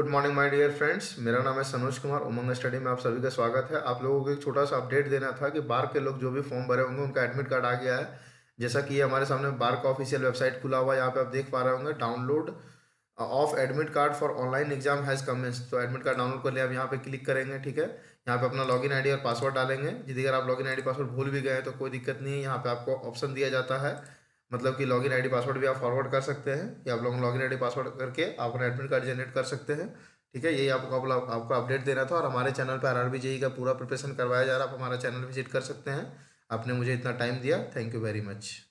Good morning my dear friends मेरा नाम है सनोज कुमार, उमंग स्टडी में आप सभी का स्वागत है। आप लोगों को एक छोटा सा अपडेट देना था कि बार के लोग जो भी फॉर्म भरे होंगे, उनका एडमिट कार्ड आ गया है। जैसा कि हमारे सामने बार का ऑफिशियल वेबसाइट खुला हुआ है, यहाँ पे आप देख पा रहे होंगे download of admit card for online exam has commence तो एडमिट कार्ड डाउनलोड कर लिया आप यहाँ पे क्लिक करेंगे, ठीक है? यहाँ पे अपना लॉगिन आईडी और पासवर्ड डालेंगे। यदि अगर आप लॉगिन आईडी पासवर्ड भूल भी गए तो कोई दिक्कत नहीं है, यहाँ पे आपको ऑप्शन दिया जाता है। मतलब कि लॉगिन आईडी पासवर्ड भी आप फॉरवर्ड कर सकते हैं या आप लोग लॉगिन आईडी पासवर्ड करके आप अपना एडमिट कार्ड जनरेट कर सकते हैं, ठीक है? यही आपको आपको अपडेट देना था और हमारे चैनल पर आर आर का पूरा प्रिपरेशन करवाया जा रहा है, आप हमारा चैनल विज़िट कर सकते हैं। आपने मुझे इतना टाइम दिया थैंक यू वेरी मच